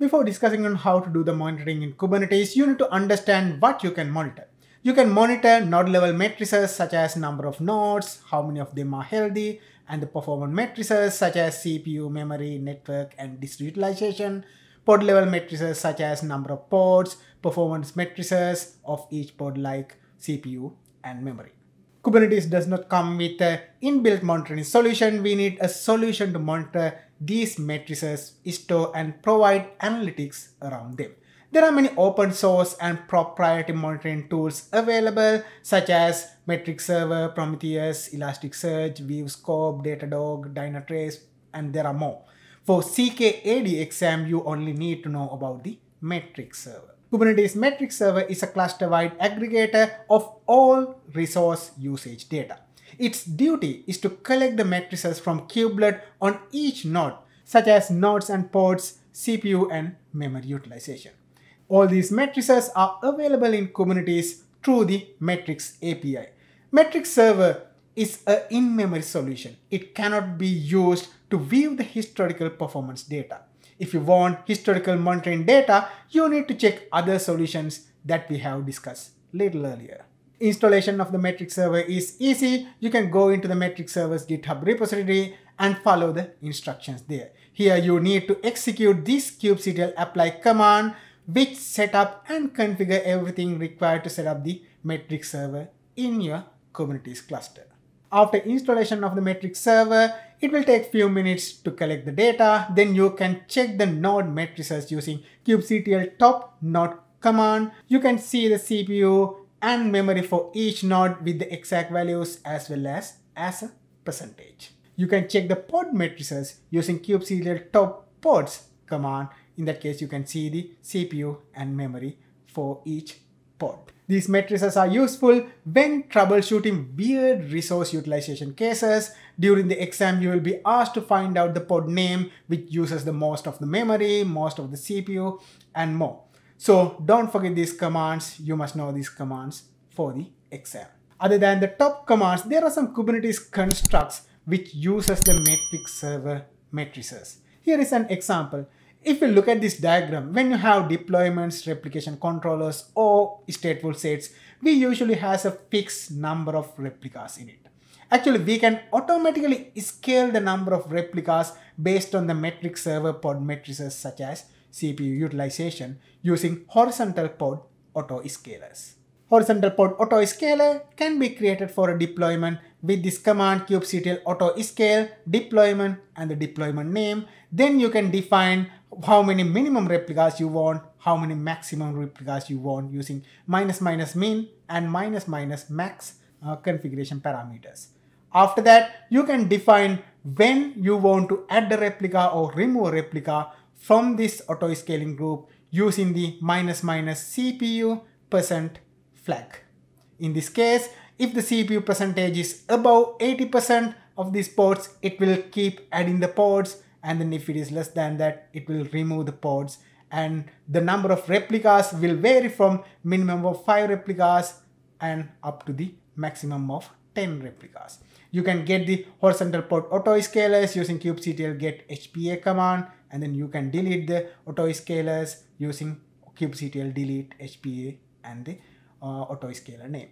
Before discussing on how to do the monitoring in Kubernetes, you need to understand what you can monitor. You can monitor node level matrices such as number of nodes, how many of them are healthy, and the performance matrices such as CPU, memory, network, and disk utilization. Pod level matrices such as number of pods, performance matrices of each pod like CPU and memory. Kubernetes does not come with an inbuilt monitoring solution. We need a solution to monitor these matrices, store and provide analytics around them. There are many open source and proprietary monitoring tools available such as Metric Server, Prometheus, Elasticsearch, WeaveScope, Datadog, Dynatrace, and there are more. For CKAD exam, you only need to know about the Metric Server. Kubernetes Metric Server is a cluster-wide aggregator of all resource usage data. Its duty is to collect the matrices from kubelet on each node, such as nodes and pods, CPU and memory utilization. All these matrices are available in Kubernetes through the Metrics API. Metrics Server is an in-memory solution. It cannot be used to view the historical performance data. If you want historical monitoring data, you need to check other solutions that we have discussed little earlier. Installation of the metric server is easy. You can go into the metric server's GitHub repository and follow the instructions there. Here you need to execute this kubectl apply command which set up and configure everything required to set up the metric server in your Kubernetes cluster. After installation of the Metrics server, it will take few minutes to collect the data. Then you can check the node matrices using kubectl top node command. You can see the CPU and memory for each node with the exact values as well as as a percentage. You can check the pod matrices using kubectl top pods command. In that case, you can see the CPU and memory for each These matrices are useful when troubleshooting weird resource utilization cases. During the exam, you will be asked to find out the pod name which uses the most of the memory, most of the CPU, and more. So don't forget these commands. You must know these commands for the exam. Other than the top commands, there are some Kubernetes constructs which uses the metric server matrices. Here is an example. If you look at this diagram, when you have deployments, replication controllers or stateful sets, we usually has a fixed number of replicas in it. Actually, we can automatically scale the number of replicas based on the metric server pod matrices such as CPU utilization using horizontal pod auto scalers. Horizontal pod auto scaler can be created for a deployment with this command kubectl auto scale deployment and the deployment name. Then you can define how many minimum replicas you want, how many maximum replicas you want using minus minus min and minus minus max uh, configuration parameters. After that, you can define when you want to add a replica or remove a replica from this auto scaling group using the minus minus CPU percent flag. In this case, if the CPU percentage is above 80% of these pods, it will keep adding the pods and then if it is less than that it will remove the pods and the number of replicas will vary from minimum of 5 replicas and up to the maximum of 10 replicas. You can get the horizontal pod auto scalers using kubectl get hpa command and then you can delete the auto scalers using kubectl delete hpa and the uh, auto scaler name.